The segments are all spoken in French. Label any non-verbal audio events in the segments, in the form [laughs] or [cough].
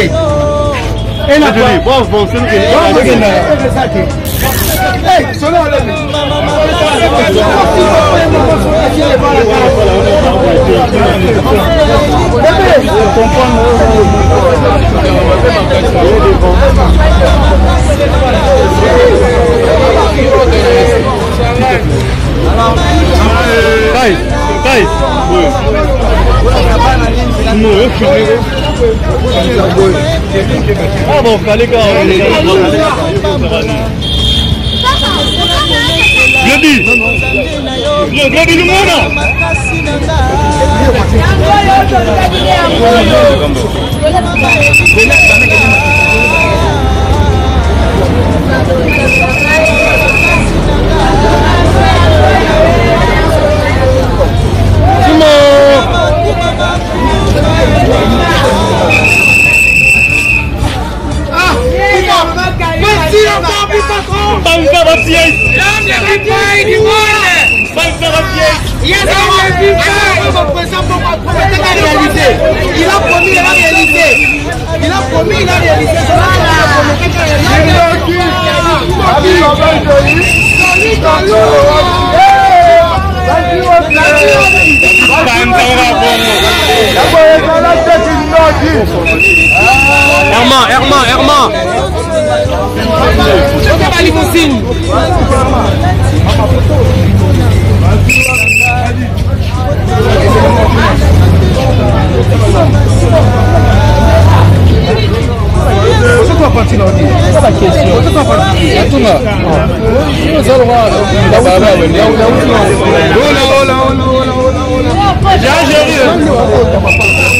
stage. Ena kwa. Boss boss sinu kini. Boss boss. Hey, Rồi. Ah bon, fallait quand Gledi Gledi lumona Gledi Il a promis, il a réalisé. Il a promis, il a réalisé. Herman, Herman, Herman. Hola, hola, hola, hola, hola, hola. Ya, ya, ya.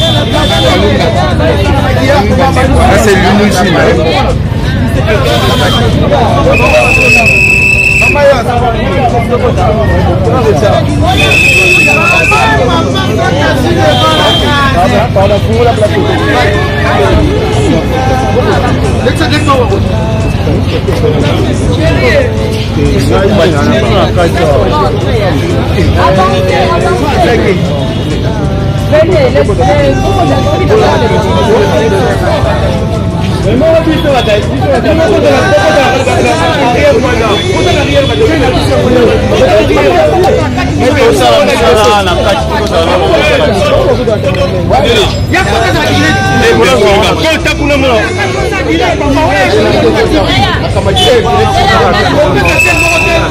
Là, c'est l'unique.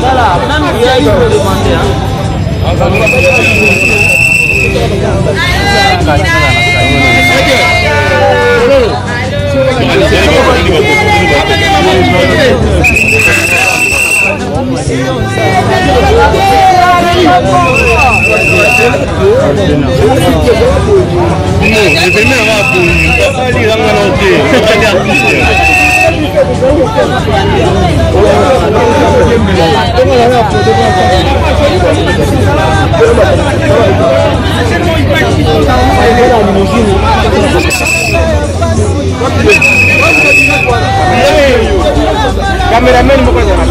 Voilà, même il y a eu le demander. Hein. No, el primero va a salir, van a noche, van a Thank you. cameramen moko ezala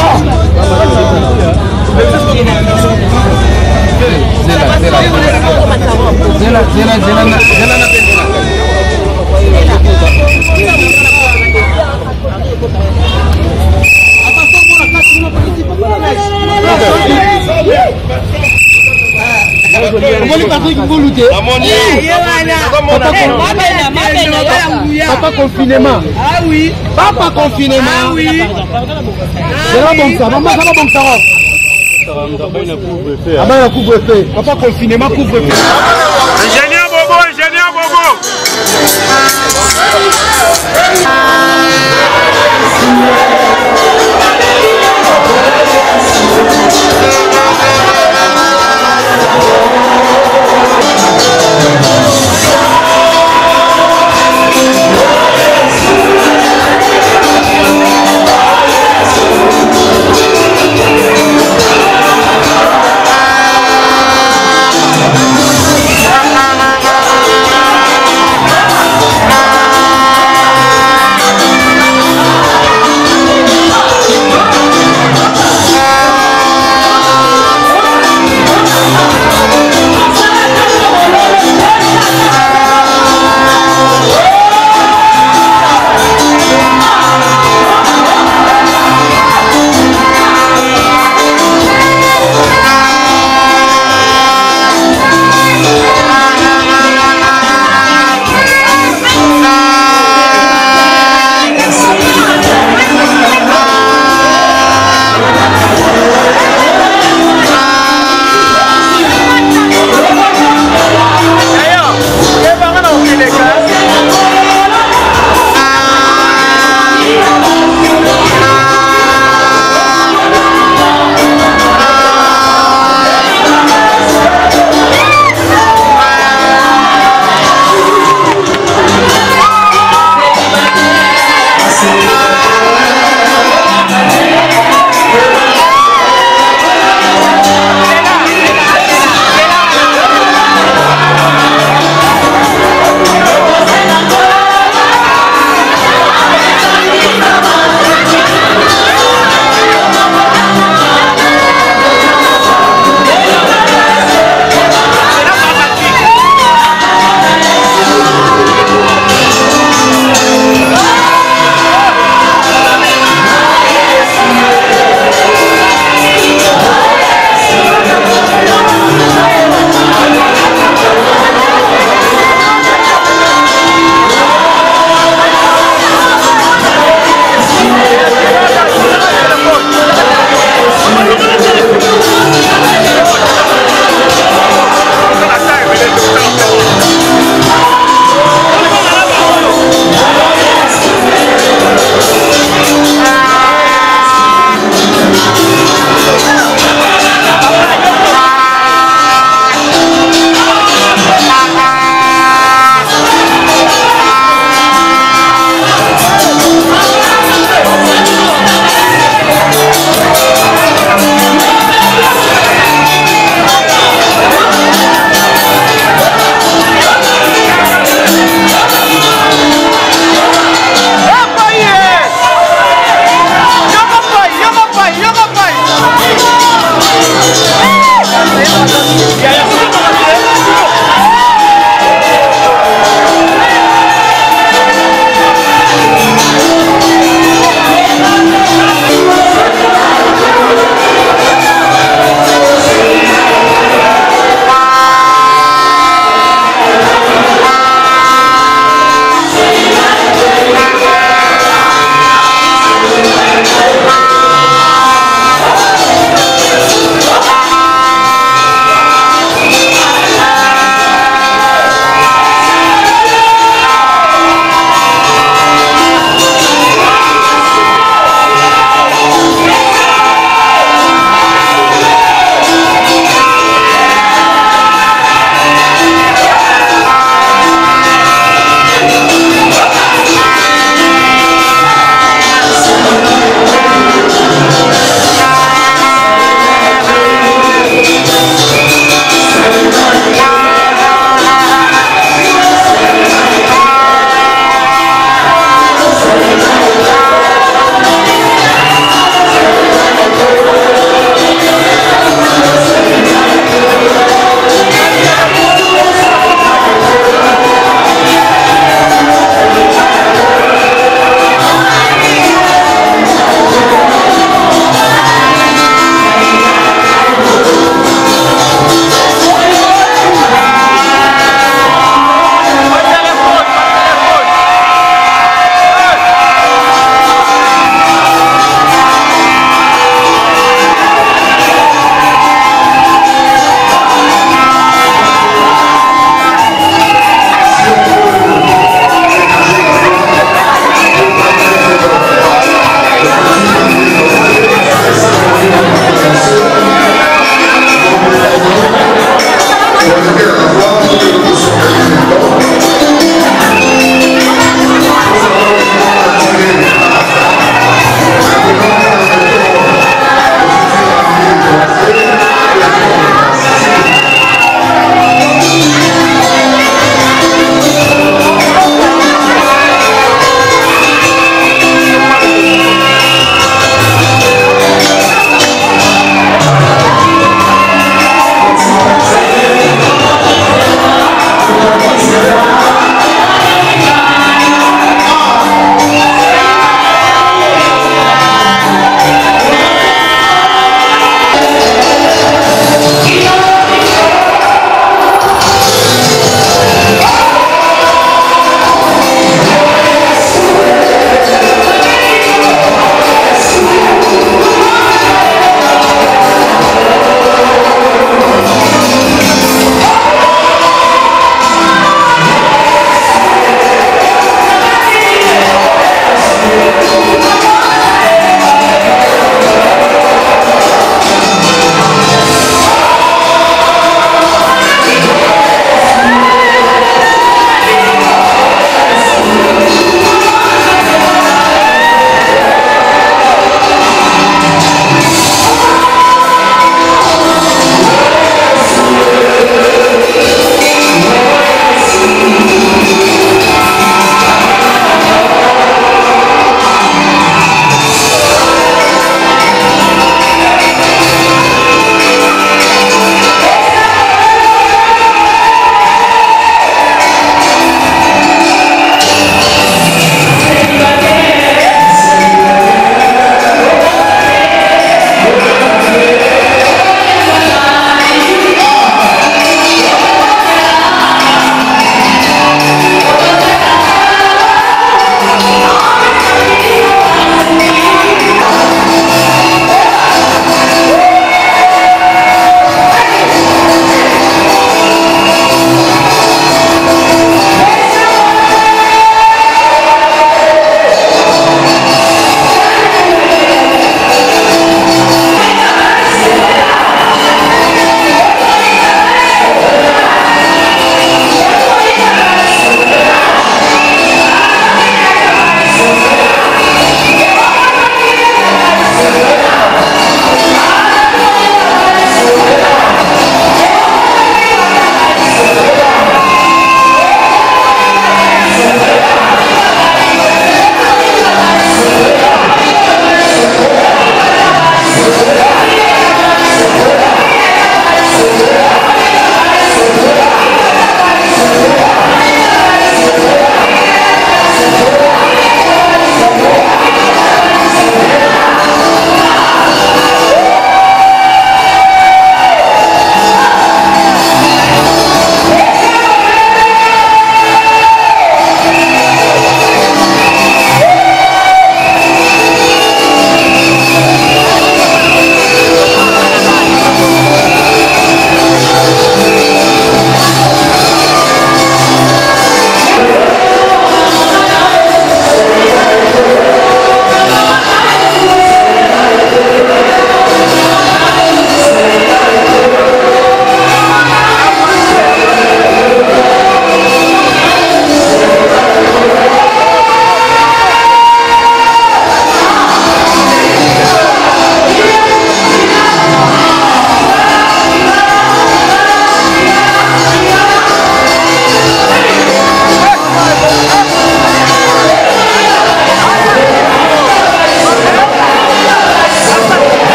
Ah! Omoni patrik ngulu te papa confinement papa confinement ela bongisa bamasa babongisako abana couvre-feu. Papa confinement couvre-feu. Ingénieur Bobo, ingénieur Bobo. Thank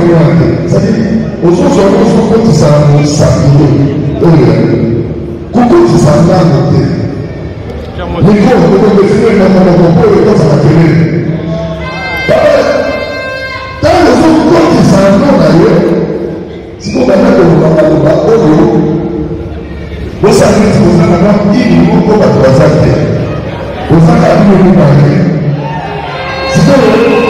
kɔmi na kɛ sadi ososɔ ɔsɔ ko ti sa mo sa kuro o yɛ koko ti sa na mo tɛ ni ko o ko bɛ fi na mo ko ko o yɛ kɔ sa kele ɛɛ taa osɔ ko ti sa na na yɛ si ko bɛ na ko ba ba ko ba o yɛ o sa ne ti o sa na na i ni ko ko ba ti ba sa kɛ o sa ka di o ni ba kɛ si ko yɛ.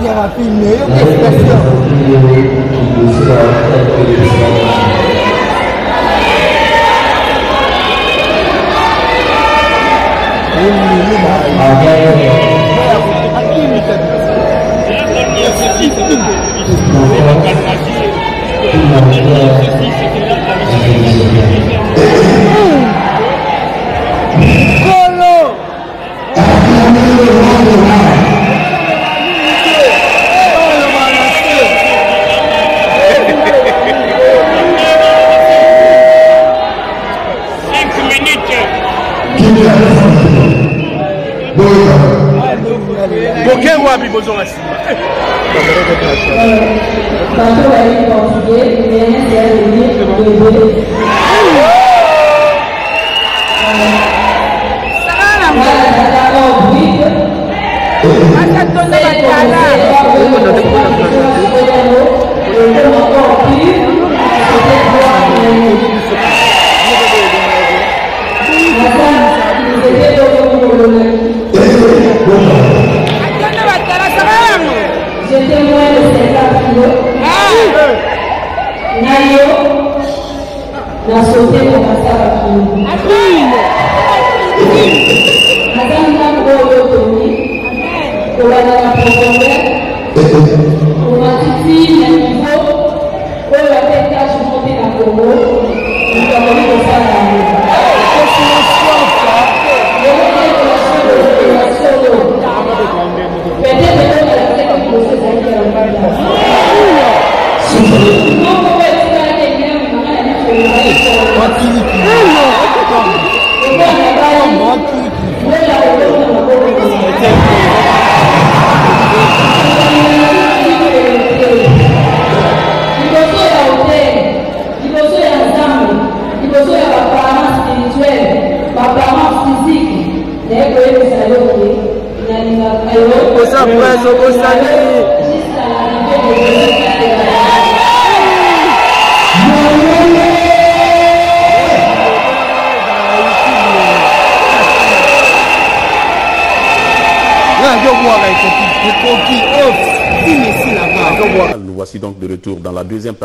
qui a raffiné l'expression.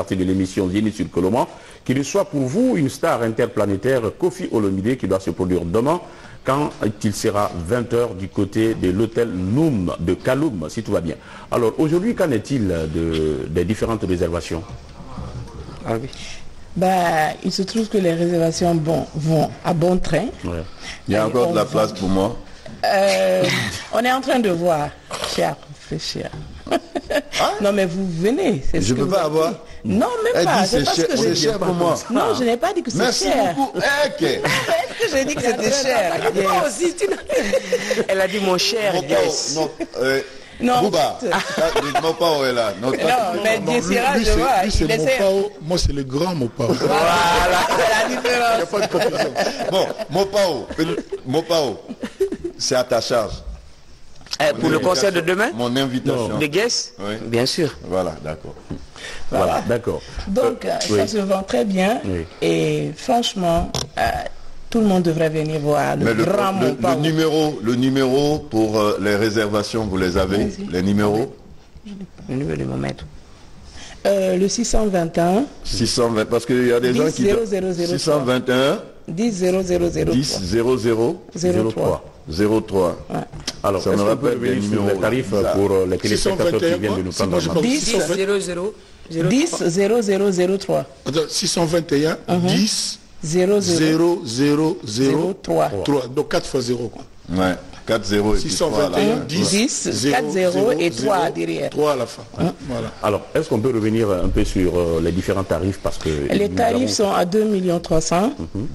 Partie de l'émission Zénith sur Colomans, qui reçoit pour vous une star interplanétaire, Kofi Olomide, qui doit se produire demain, quand il sera 20h du côté de l'hôtel Noum de Kaloum, si tout va bien. Alors aujourd'hui, qu'en est-il de- des différentes réservations? Bah, il se trouve que les réservations bon, vont à bon train. Ouais. Il y a encore de la place pour moi. Euh, on est en train de voir, cher, c'est cher. Non, mais vous venez. ce Je que peux pas avoir. Non, même Elle pas. dit c'est pas ce cher- que c'est j'ai dit. cher pour moi. Non, je n'ai pas dit que c'est Merci cher. beaucoup. Eh, ok. [laughs] Est-ce que j'ai dit que c'était cher? Moi aussi, tu n'as- Elle a dit mon cher, Mon yes. non, euh, Non, Bouba, [laughs] ah, mon pao est là. Non, Non, mais Dessira, je c'est- vois, lui, c'est mon pao, moi c'est le grand mon pao. Il Voilà, c'est la n'y a différence. pas de comparaison. Bon, mon pao, mon pao, c'est à ta charge. Eh, pour le concert de demain Mon invitation. De Guess Oui. Bien sûr. Voilà, d'accord. Voilà, d'accord. Donc, euh, ça oui. se vend très bien. Oui. Et franchement, euh, tout le monde devrait venir voir le, Mais le, grand le- le numéro, le numéro pour euh, les réservations, vous les avez Les numéros? Le numéro de mon maître. Euh, le 621 620, parce qu'il y a des 10 gens qui... 0 0 0 621 10 0 0 0 10 00 03. 03. Alors, Ça me rappelle des numéros les tarifs pour euh, les téléspectateurs qui 621, viennent de nous prendre moi en je main parle 10 10 0 0 10 0 0 0 3 Attends, 621, 10, 0 0 0, 0, 0, 3 3. Donc 4 fois 0. Quoi. Ouais, 4 0 et puis 3 là. 621, 10, 10, 0, 4, 0 et 3 derrière. 3 à la fin. Voilà. Alors, est-ce qu'on peut revenir un peu sur euh, les différents tarifs parce que Les tarifs avons- sont à 2 300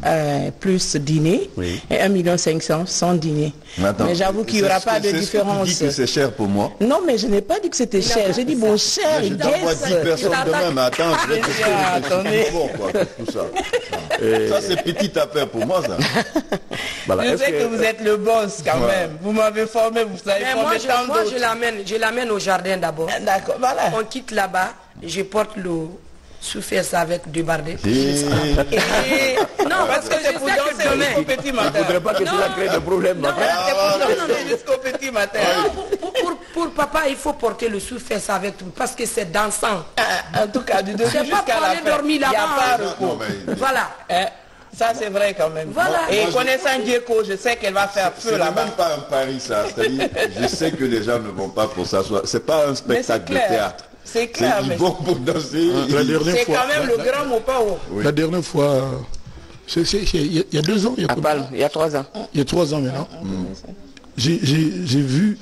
euh, plus dîner Oui. et 1 500 sans dîner. Mais attends, mais j'avoue qu'il n'y aura pas que- de c'est ce que tu différence. dis que c'est cher pour moi. Non, mais je n'ai pas dit que c'était cher. J'ai dit bon cher, Mais je il t'envoie guesse. 10 personnes demain, mais attends, je vais te Déjà, attendez. Bon, quoi, tout ça. Ça, c'est petite affaire pour moi, ça. Voilà, Je sais que vous êtes le boss quand Ouais. Même. Vous m'avez formé, vous savez Mais moi, former je, tant moi, je l'amène, je l'amène au jardin d'abord. D'accord, voilà. On quitte là-bas, je porte le sous-faire ça avec du bardet. Et- Et- Non, Parce que c'est pour danser que demain- jusqu'au petit matin. Il ne faudrait pas que Non. cela crée des problèmes. Non, après. c'est pour- non, non, non, jusqu'au petit matin. Non, pour, pour- pour- pour papa, il faut porter le sous-faire ça avec tout, parce que c'est dansant. Ah, En tout cas, du pas jusqu'à pour la aller fin. dormir Il n'y a là-bas, pas Voilà. Ça, c'est vrai quand même. Voilà. Et Moi, je- connaissant Dieko, je sais qu'elle va faire C'est feu là-bas. même pas un pari, ça. C'est-à-dire, je sais que les gens ne vont pas pour s'asseoir. C'est pas un c'est spectacle de clair. théâtre. C'est clair, Ils mais vont pour danser. La dernière c'est fois, quand même le grand Mopao. la dernière fois, c'est- c'est- c'est- il y, a- il y a deux ans, il y a, il y trois ans. il y a trois ans maintenant, j'ai j'ai- vu,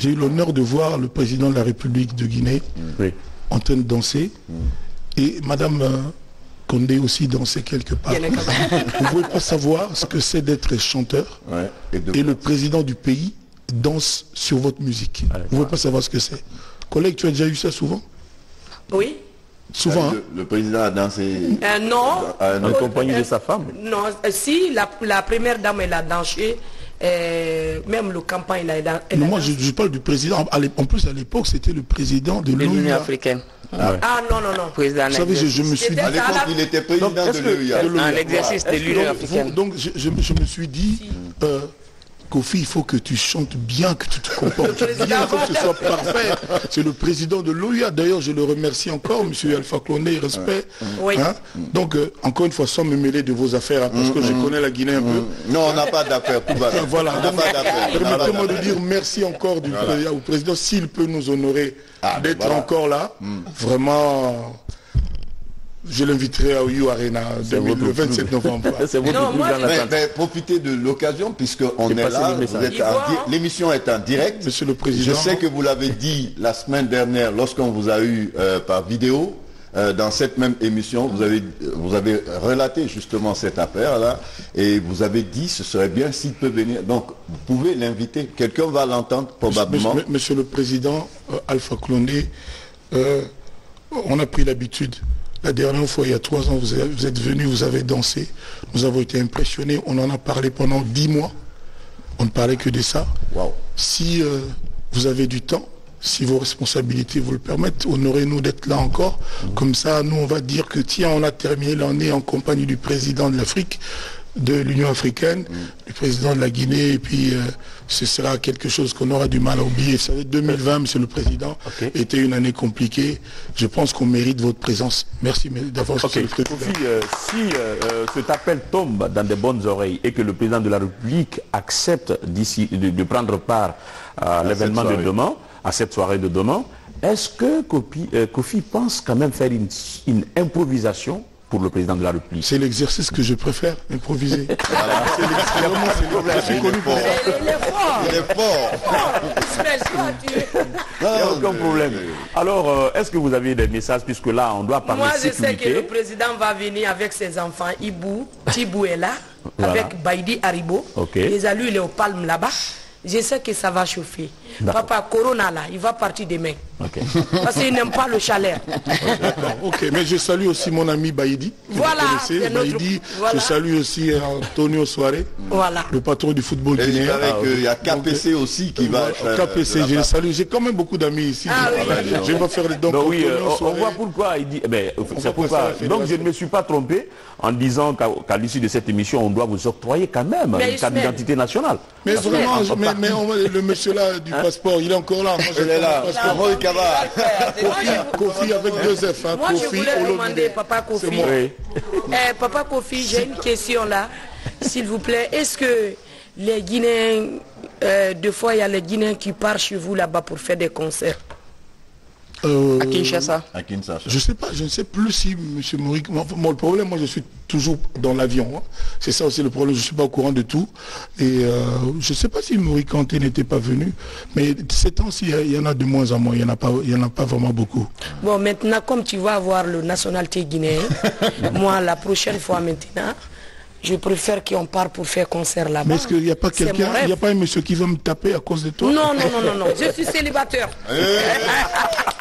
j'ai eu l'honneur de voir le président de la République de Guinée en train de danser et Madame euh, Condé aussi dansait quelque part. [laughs] Vous ne pouvez pas savoir ce que c'est d'être chanteur Ouais. Et le président du pays danse sur votre musique. Vous ne pouvez pas savoir ce que c'est. Collègue, tu as déjà eu ça souvent? Oui. Souvent, hein? le, le président a dansé. Euh, non. à En autre- compagnie de sa femme? Non, euh, si la, la première dame elle a dansé, euh, même le campagne elle a, elle moi, dansé. je, je parle du président. En plus, à l'époque, c'était le président de l'Union l'ONU. africaine. Ah non, non, non. Président Vous savez, je, je me suis dit... À l'époque, il était président Donc, de l'UIA. de l'ONU. Un exercice de l'Union africaine. donc, je, je- je me suis dit, euh, Kofi, il faut que tu chantes bien, que tu te comportes [laughs] bien, il faut que ce soit parfait. C'est le président de l'OUA. D'ailleurs, je le remercie encore, Monsieur Alpha Condé, respect. Oui. Hein? Donc, euh, encore une fois, sans me mêler de vos affaires, hein, parce que je connais la Guinée un peu. Non, on n'a pas d'affaires. tout va bien. [laughs] Voilà, permettez-moi de dire merci encore du président, au président, s'il peut nous honorer Ah, d'être voilà. encore là. Vraiment, je l'inviterai à Oyo Arena 2000 votre le 27 novembre. [laughs] C'est votre moi, je- Mais, mais profitez de l'occasion puisqu'on est là, l'émission est en direct. Monsieur le Je Président. sais que vous l'avez dit la semaine dernière lorsqu'on vous a eu euh, par vidéo. euh, dans cette même émission, vous avez, vous avez relaté justement cette affaire-là et vous avez dit ce serait bien s'il peut venir. Donc, vous pouvez l'inviter. Quelqu'un va l'entendre probablement. Monsieur, monsieur le Président, euh, Alpha euh, on a pris l'habitude. La dernière fois, il y a trois ans, vous, êtes venu, vous avez dansé. Nous avons été impressionnés. On en a parlé pendant dix mois. On ne parlait que de ça. Si euh, vous avez du temps, si vos responsabilités vous le permettent, honorez-nous d'être là encore. Comme ça, nous, on va dire que tiens, on a terminé l'année en compagnie du président de l'Afrique, de l'Union africaine, du président de la Guinée, et puis euh, ce sera quelque chose qu'on aura du mal à oublier. Vous savez, 2020, Monsieur le Président, était une année compliquée. Je pense qu'on mérite votre présence. Merci mais d'avoir Ok, Monsieur le Président. Euh, si euh, cet appel tombe dans des bonnes oreilles et que le président de la République accepte d'ici de, de prendre part à, l'événement de demain, à cette soirée de demain, est-ce que Kofi, Kofi pense quand même faire une, une improvisation pour le président de la République C'est l'exercice que je préfère, improviser. [laughs] C'est l'exercice- vraiment, c'est le- je suis connu pour ça. Il est fort. Il est fort. Ismaël, toi, tu- Il n'y a aucun problème. Alors, euh, est-ce que vous avez des messages, puisque là, on doit parler Moi, je sais que le président va venir avec ses enfants. Ibou, Tibou est là, Voilà. avec Baïdi Haribo. Ok. Les lui, il est au palme là-bas. Je sais que ça va chauffer. Papa, Corona là, il va partir demain. [laughs] Parce qu'il n'aime pas le chaleur. Ok, mais je salue aussi mon ami Baïdi. Voilà, connaissez, c'est notre- Baïdi. voilà. Je salue aussi Antonio Soare, Voilà. le patron du football il guinéen. paraît qu'il y a KPC aussi qui va euh, KPC, de la je le salue. J'ai quand même beaucoup d'amis ici. Ah oui, Je vais pas faire les dons. Oui, euh, on, voit pourquoi il dit. eh ben, pourquoi. Donc je ne me suis pas trompé en disant qu'à l'issue de cette émission, on doit vous octroyer quand même Mais une carte d'identité nationale. Mais Parce vraiment, mais, mais on va- le monsieur là du passeport, il est encore là. Moi, Il est là. Moi, Kaba. Kofi, Kofi avec deux F. Hein. Moi, je Kofi voulais Olomide. demander, Papa Kofi. C'est moi. Oui. Eh, Papa Kofi, j'ai une question là. S'il vous plaît, est-ce que les Guinéens, euh, deux fois, il y a les Guinéens qui partent chez vous là-bas pour faire des concerts? Euh, à Kinshasa À Kinshasa. Je sais pas, je ne sais plus si M. Mourik... Moi, moi, le problème, moi, je suis toujours dans l'avion. hein. C'est ça aussi le problème, je ne suis pas au courant de tout. Et euh, je ne sais pas si Mourik Kanté n'était pas venu. Mais ces temps-ci, il y en a de moins en moins. Il n'y en, a pas- il y en a pas vraiment beaucoup. Bon, maintenant, comme tu vas avoir le nationalité guinéen, [laughs] moi, la prochaine fois maintenant, je préfère qu'on parte pour faire concert là-bas. Mais est-ce qu'il n'y a pas quelqu'un, il n'y a pas un monsieur qui va me taper à cause de toi? Non, non, non, non, non, je suis célibataire. [laughs] [laughs]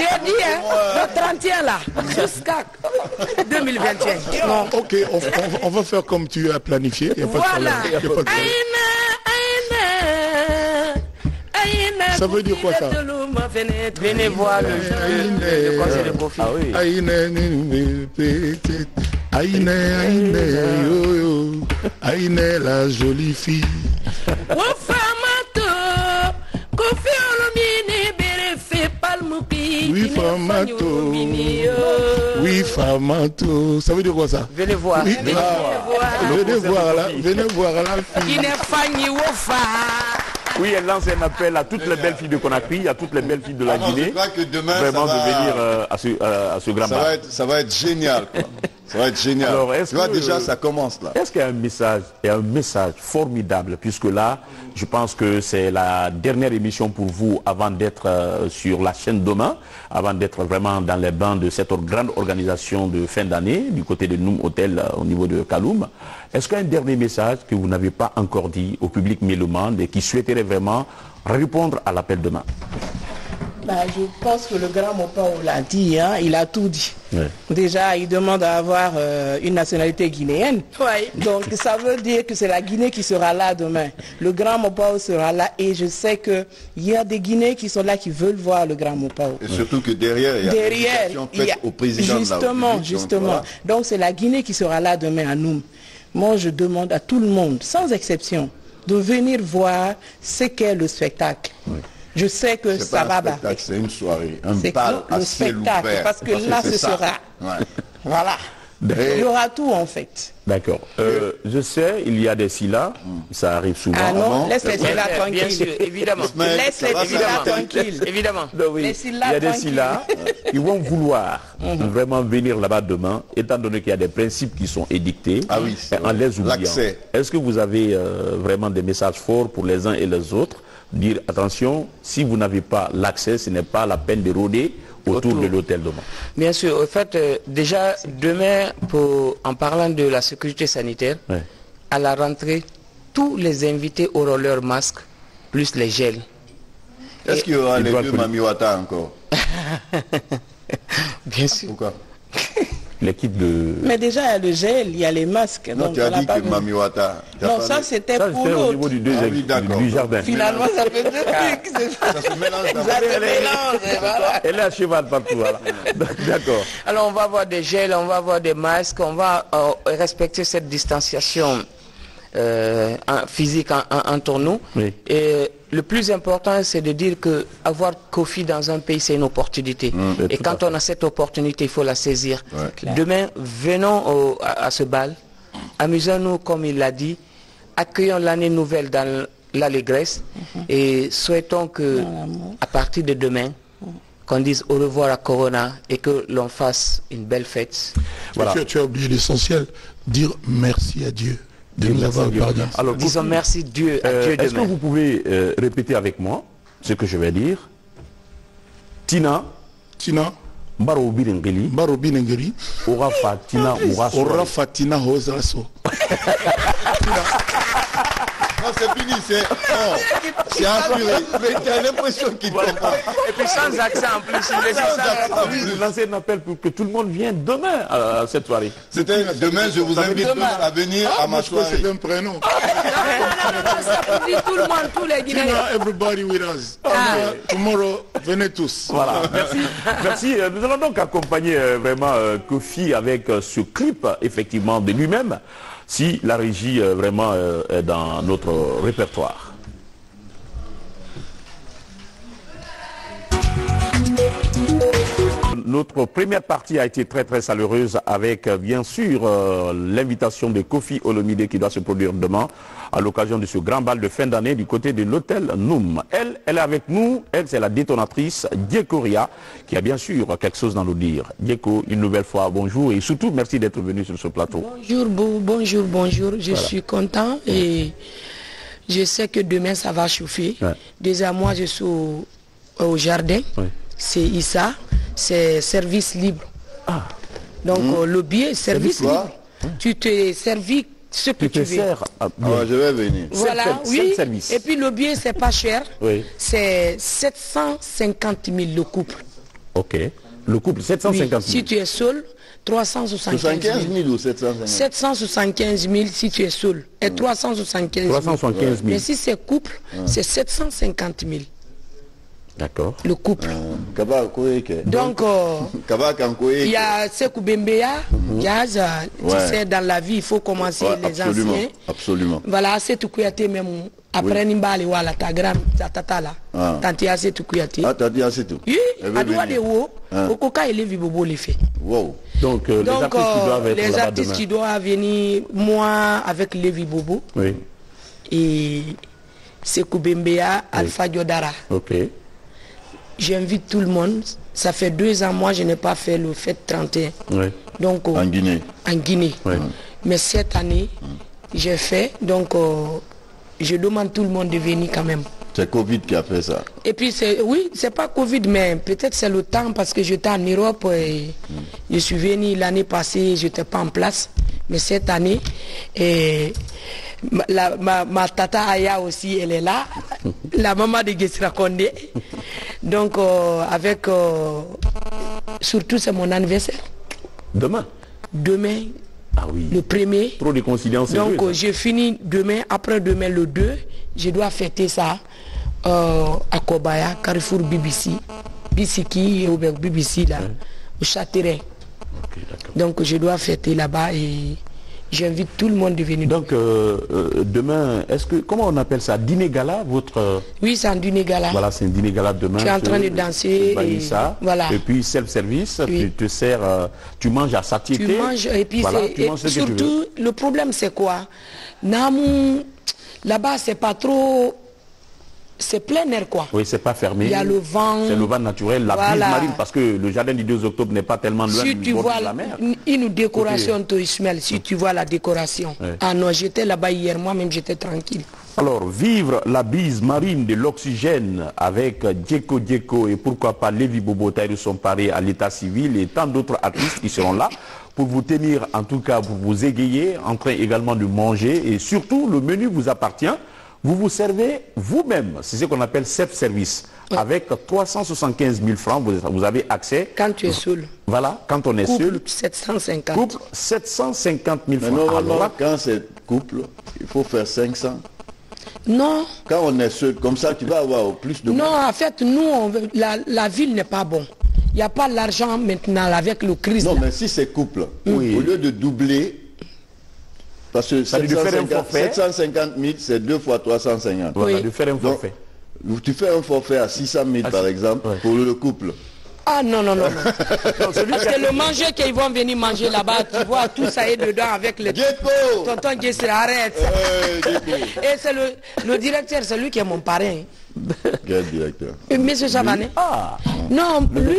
J'ai dit, hein, le 31 là, jusqu'à 2021. Non. Ok, on, on- on va faire comme tu as planifié. Il a Voilà. pas de problème. Ça veut dire quoi, ça venez, voir le, de Kofi. Ah oui. Aïne, aïne, petite. Aïne, aïne, yo, yo. Aïne, la jolie fille. Wofamato, Oui, Famato. yo. Oui, Famato. Ça veut dire quoi ça? Venez voir, Oui, venez ah, voir. venez voir là, venez voir là. fille. Oui, elle lance un appel à toutes les belles filles de Conakry, à toutes les belles filles de la Ah non, je Guinée. crois que demain, Vraiment ça va- de venir euh, à, ce, euh, à ce grand Ça bar. va, être, ça va être génial. Quoi. Ça va être génial. Alors, tu vois, que- déjà, ça commence là. Est-ce qu'il y a un message, il y a un message formidable, puisque là, je pense que c'est la dernière émission pour vous avant d'être euh, sur la chaîne demain, avant d'être vraiment dans les bains de cette grande organisation de fin d'année, du côté de Noum Hotel euh, au niveau de Kaloum. Est-ce qu'il y a un dernier message que vous n'avez pas encore dit au public mélomane et qui souhaiterait vraiment répondre à l'appel demain? Bah, je pense que le grand Mopao l'a dit, hein, il a tout dit. Ouais. Déjà, il demande à avoir euh, une nationalité guinéenne. Ouais. Donc, ça veut dire que c'est la Guinée qui sera là demain. Le grand Mopao sera là et je sais qu'il y a des Guinéens qui sont là qui veulent voir le grand Mopao. Et surtout que derrière, il y a Derrière, il y faite a- au président de la justement, justement. Donc c'est la Guinée qui sera là demain à nous. Moi, je demande à tout le monde, sans exception, de venir voir ce qu'est le spectacle. Je sais que C'est ça pas va c'est une soirée, un bal le ciel spectacle, ouvert. parce que là, ce ça. sera. Ouais. Voilà. Et- Il y aura tout en fait. D'accord. Euh, je sais, il y a des SILA, ça arrive souvent. Ah non, laisse les Bien tranquilles. sûr, évidemment. Mais [laughs] Laisse les va. tranquilles. Évidemment. Donc oui, il y a des tranquille. SILA, ils vont vouloir [laughs] vraiment venir là-bas demain, étant donné qu'il y a des principes qui sont édictés, Ah oui, en vrai. les oubliant. L'accès. Est-ce que vous avez euh, vraiment des messages forts pour les uns et les autres? Dire attention, si vous n'avez pas l'accès, ce n'est pas la peine de rôder autour, Autour. de l'hôtel demain. Bien sûr, au fait, euh, déjà, demain, pour, en parlant de la sécurité sanitaire, Ouais. à la rentrée, tous les invités auront leur masque, plus les gels. Est-ce qu'il y aura les deux Mamiwata encore [laughs] Bien sûr. Pourquoi? L'équipe de... Mais déjà, il y a le gel, il y a les masques. Non, donc tu as dit que. Mamiwata. Non, parlé- ça c'était Ça, pour c'était au niveau l'autre. du deuxième Ah oui, du jardin. Finalement, ça fait deux trucs. c'est pas- Ça se mélange Ça se mélange, et voilà. [laughs] Elle est à cheval partout. voilà. [laughs] D'accord. Alors on va avoir des gels, on va avoir des masques, on va euh, respecter cette distanciation euh, en- physique en- en- entre nous. Oui. Et le plus important, c'est de dire que avoir Kofi dans un pays, c'est une opportunité. Et Tout quand on a cette opportunité, il faut la saisir. Ouais. Demain, venons au- à, à ce bal, amusons-nous comme il l'a dit, accueillons l'année nouvelle dans l'allégresse et souhaitons que, à partir de demain, qu'on dise au revoir à Corona et que l'on fasse une belle fête. Voilà. Tu as oublié l'essentiel, dire merci à Dieu de nous avoir pardonné. Alors, disons merci Dieu à Euh, Dieu Est-ce que vous pouvez euh, répéter avec moi ce que je vais dire Tina, Tina, Mbaro Birengeli, Baro Binengeri, Ora Fatina Mourasso. Ora Fatina. [laughs] C'est fini, c'est... Non, c'est assuré. Mais tu as l'impression qu'il comprend. Et puis sans accent en plus, il laisse ça. Vous lancez un appel pour que tout le monde vienne demain à, cette soirée. C'était demain, je vous invite tous à venir à ma crois que soirée. c'est un prénom. Ça dit tout le monde, tous les Guinéens. Everybody with us. Tomorrow, venez tous. Voilà, [laughs] merci. merci. Euh, Nous allons donc accompagner euh, vraiment euh, Kofi avec ce clip, effectivement, de lui-même, si la régie euh, vraiment euh, est dans notre répertoire. Notre première partie a été très très chaleureuse avec euh, bien sûr euh, l'invitation de Kofi Olomide qui doit se produire demain à l'occasion de ce grand bal de fin d'année du côté de l'hôtel Noum. Elle, elle est avec nous, elle c'est la détonatrice Dieko Ria qui a bien sûr quelque chose dans nous dire. Dieko, une nouvelle fois bonjour et surtout merci d'être venu sur ce plateau. Bonjour, bo- bonjour, bonjour. Je suis content et je sais que demain ça va chauffer. Ouais. Déjà moi je suis au, au jardin. Ouais. C'est Issa, c'est service libre. Donc euh, le billet, service libre. Tu te servis ce que Tu tu, te veux. sers à- Ah, je vais venir. Voilà, oui. Et puis le billet c'est pas cher. Oui. C'est 750 000 le couple. Ok. Le couple Oui. 750 000. Si tu es seul, 375 75 000. 000 ou 750 775 000 si tu es seul et 375 000. 375 000. Mais si c'est couple, c'est 750 000 D'accord. le couple. Koyeke. Donc, euh, [laughs] il y a Sekou Bembeya, Gaz, euh, Ouais. tu sais, dans la vie, il faut commencer Ouais, les absolument, anciens. absolument. Voilà, Setou Kouyaté même, après Nimbali, voilà, ta grande, ta tata là, Ah. tanti Setou Kouyaté. Ah, t'as dit assez tout. Oui, à doigt de haut, Ah. au coca, il est vibobo les fait. Wow. Donc, euh, les artistes qui euh, doivent être les là-bas artistes demain. qui doivent venir, moi, avec Lévi Bobo Oui. et Sekou Bembeya, Alpha Diodara. Ok. J'invite tout le monde. Ça fait deux ans, moi, je n'ai pas fait le fête 31. Oui. Donc, euh, En Guinée. en Guinée. Oui. Mais cette année, j'ai fait. Donc, euh, je demande tout le monde de venir quand même. C'est Covid qui a fait ça. Et puis, c'est, oui, c'est pas Covid, mais peut-être c'est le temps parce que j'étais en Europe et je suis venu l'année passée, je n'étais pas en place. Mais cette année, et ma, la- ma, ma tata Aya aussi, elle est là, la maman de Gessira Kondé. Donc, euh, avec, euh, surtout c'est mon anniversaire. Demain? Demain, Ah oui. le premier. Trop de coïncidences. Donc, euh, je finis demain, après demain le 2, je dois fêter ça euh, à Kobaya, Carrefour BBC, Bisiki ou bien BBC là, au Châtelain. Donc, je dois fêter là-bas et j'invite tout le monde de venir. Donc euh, euh, demain, est-ce que comment on appelle ça? Dîner gala, votre euh, oui, c'est en dîner gala. voilà, c'est un dîner gala demain. Tu es en train de danser et voilà. Et puis self-service, Oui. tu te sers, euh, tu manges à satiété. Tu manges et puis Voilà, tu et manges ce que tu veux. surtout le problème c'est quoi? Namu là-bas c'est pas trop c'est plein air quoi. Oui, c'est pas fermé. Il y a le vent. C'est le vent naturel, la Voilà. brise marine, parce que le jardin du 2 octobre n'est pas tellement loin Si du tu bord vois de la mer. une- décoration, toi, Ismaël, si tu vois la décoration. Ouais. Ah non, j'étais là-bas hier, moi-même j'étais tranquille. Alors, vivre la brise marine de l'oxygène avec Dieko Dieko et pourquoi pas Lévi Bobo Taïru sont parés à l'état civil et tant d'autres artistes qui seront là pour vous tenir, en tout cas, pour vous égayer, en train également de manger et surtout, le menu vous appartient. Vous vous servez vous-même. C'est ce qu'on appelle self-service. Avec 375 000 francs, vous, vous avez accès. Quand tu es seul, Voilà, quand on est couple, seul, 750. couple, 750 000 Mais francs. normalement, Alors quand c'est couple, il faut faire 500. Non, Quand on est seul, comme ça, tu vas avoir plus de non, monde. en fait, nous, on veut- la, la ville n'est pas bon. Il n'y a pas l'argent maintenant avec le crise. Non, là. mais si c'est couple, Oui. au lieu de doubler, parce que Ça veut dire faire un 750, forfait. 750 000, c'est 2 fois 350. voilà, Oui. de faire un Donc, forfait. tu fais un forfait à 600 000 Ah, par exemple Ouais. pour le couple. Ah non, non, non, non. [laughs] Parce que le manger qu'ils vont venir manger là-bas, tu vois, tout ça est dedans avec le... Tonton Gessé, arrête. Euh. Et c'est le, le directeur, c'est lui qui est mon parrain. [laughs] Quel directeur? Euh, Monsieur Savané. Ah, Non, le lui,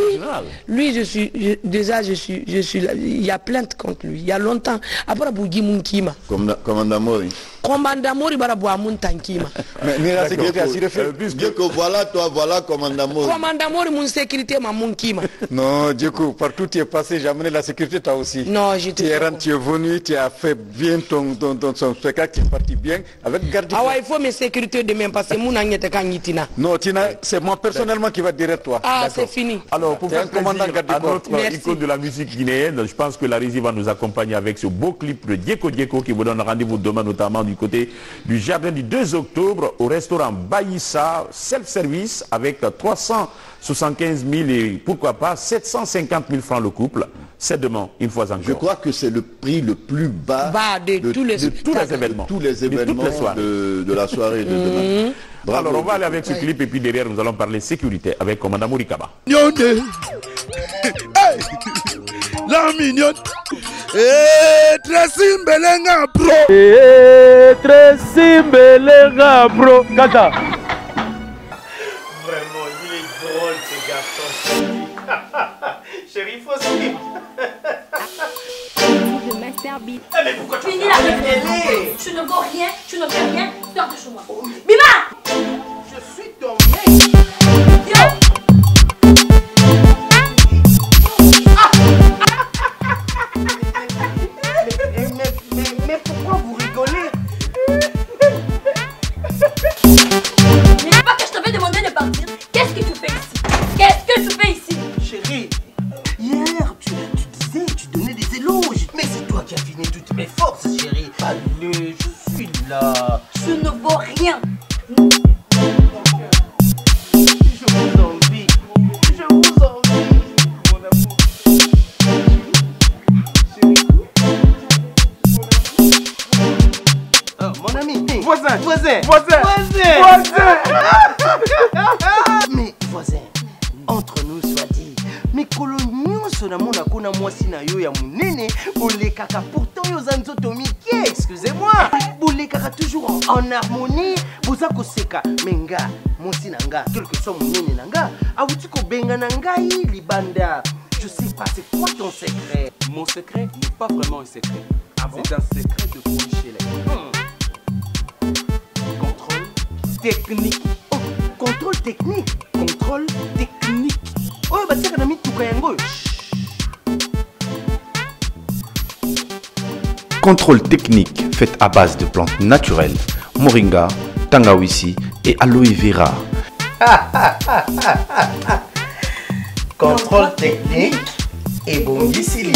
lui, je suis, je- déjà, je suis, je suis là. Il y a plainte contre lui. Il y a longtemps. Après, Bougi Munkima. Commandant commandant Mori. Commandant Mori Barabou Muntankima. Mais, mais la sécurité a faire. Euh, voilà, toi, voilà, commandant Mori. Commandant Mori, mon sécurité, ma Munkima. Non, du coup, partout tu es passé, j'ai amené la sécurité toi aussi. Non, Tu j'étais. es, rentré, tu es venu, tu as fait bien ton, ton, ton, ton spectacle, tu es parti bien avec garde. Ah ouais, il faut mes sécurités demain parce que mon agnette quand yitina. Non, Tina, c'est moi personnellement qui va dire toi. Ah, c'est fini. Alors, pour faire un commandant garde du à corps. notre Merci. icône de la musique guinéenne, je pense que la régie va nous accompagner avec ce beau clip de Dieko Dieko qui vous donne rendez-vous demain, notamment du côté du jardin du 2 octobre au restaurant Baïssa, self-service avec 375 000 et pourquoi pas 750 000 francs le couple. C'est demain, une fois encore. Je crois que c'est le prix le plus bas, Bas de tous les de tous les événements. tous les De toutes les événements soirées. de, de la soirée de demain. Bravo. Alors, on va aller avec ce clip et puis derrière, nous allons parler sécurité avec commandant Morikaba. mignonne. Hey, la mignonne. Eh, Tracy Mbelenga, bro. Vraiment, il est drôle ce garçon. Chérie, [laughs] faut suivre. de Master Beat. Eh, mais pourquoi tu Finis la réunion. Tu ne vaux rien, tu ne fais rien, sors de chez moi. Bima Je suis ton mec. Yo na ngai libanda je sais pas c'est quoi ton secret Mon secret n'est pas vraiment un secret. C'est un secret de polichinelle. Contrôle technique. oh, contrôle technique Contrôle technique. oyo batiaka na mituka yango Contrôle technique fait à base de plantes naturelles, moringa, tangawisi et aloe vera. contrôle [laughs] technique Polytechnique et Bondissili.